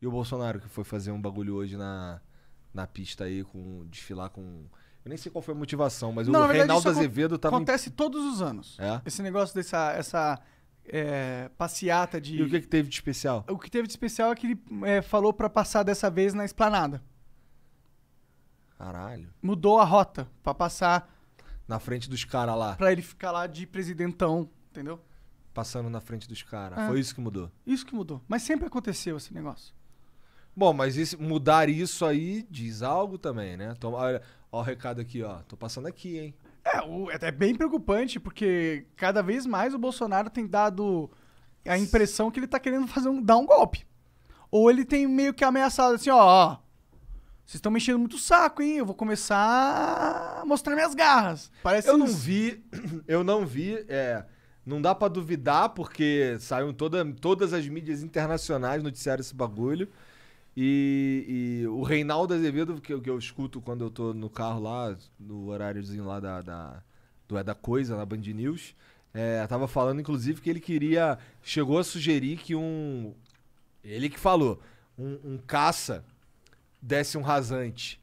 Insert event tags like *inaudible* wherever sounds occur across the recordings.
E o Bolsonaro que foi fazer um bagulho hoje na, na pista aí, com desfilar com. Eu nem sei qual foi a motivação, mas Não, o verdade, Reinaldo Azevedo tava. em- Acontece todos os anos. É? Esse negócio dessa essa, é, passeata de. E o que, que teve de especial? O que teve de especial é que ele é, falou pra passar dessa vez na esplanada. Caralho. Mudou a rota pra passar, Na frente dos caras lá. pra ele ficar lá de presidentão, entendeu? Passando na frente dos caras. É. Foi isso que mudou. Isso que mudou. Mas sempre aconteceu esse negócio. Bom, mas esse- mudar isso aí diz algo também, né? Toma, olha, ó o recado aqui, ó. Tô passando aqui, hein? É, o- é bem preocupante, porque cada vez mais o Bolsonaro tem dado a impressão que ele tá querendo fazer um, dar um golpe. Ou ele tem meio que ameaçado assim, ó, ó, vocês estão mexendo muito o saco, hein? Eu vou começar a mostrar minhas garras. Parece Eu não vi, *clears throat* eu não vi, é, não dá pra duvidar porque saiu em toda, todas as mídias internacionais noticiaram esse bagulho. E, e o Reinaldo Azevedo, que, eu- que eu escuto quando eu tô no carro lá, no horáriozinho lá da, da- do É da Coisa, na Band News, é, tava falando inclusive que ele queria, chegou a sugerir que um, ele que falou, um, um caça desse um rasante.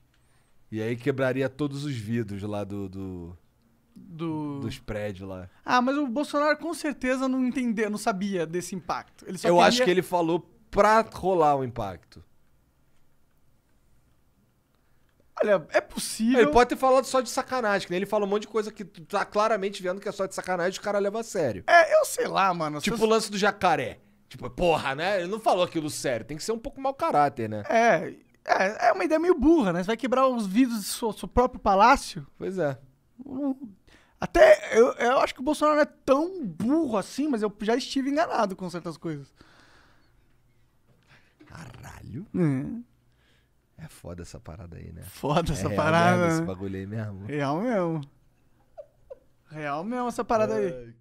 E aí quebraria todos os vidros lá do- do, Do... dos prédios lá. Ah, mas o Bolsonaro com certeza não entendeu, não sabia desse impacto. Eu queria- acho que ele falou pra rolar o impacto. Olha, é possível. Ele pode ter falado só de sacanagem, que nem ele fala um monte de coisa que tu tá claramente vendo que é só de sacanagem e os caras levam a sério. É, eu sei lá, mano. Tipo o lance do jacaré. Tipo, porra, né? Ele não falou aquilo sério. Tem que ser um pouco mau caráter, né? É, é, é uma ideia meio burra, né? Você vai quebrar os vidros do seu, seu próprio palácio? Pois é. Até eu, eu acho que o Bolsonaro não é tão burro assim, mas eu já estive enganado com certas coisas. Caralho. É foda essa parada aí, né? Foda é essa real parada. mesmo esse né? bagulho aí mesmo. Real mesmo. Real mesmo essa parada aí. Ai,